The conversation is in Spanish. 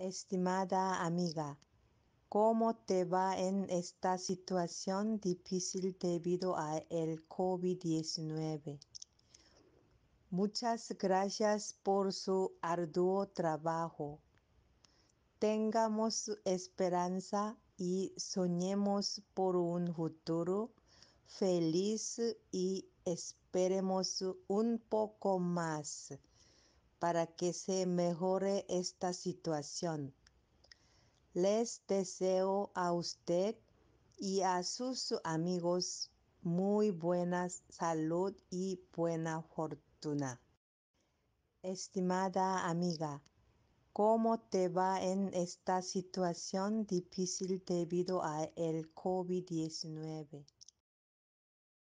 Estimada amiga, ¿cómo te va en esta situación difícil debido a el COVID-19? Muchas gracias por su arduo trabajo. Tengamos esperanza y soñemos por un futuro feliz y esperemos un poco más para que se mejore esta situación. Les deseo a usted y a sus amigos muy buena salud y buena fortuna. Estimada amiga, ¿cómo te va en esta situación difícil debido a el COVID-19?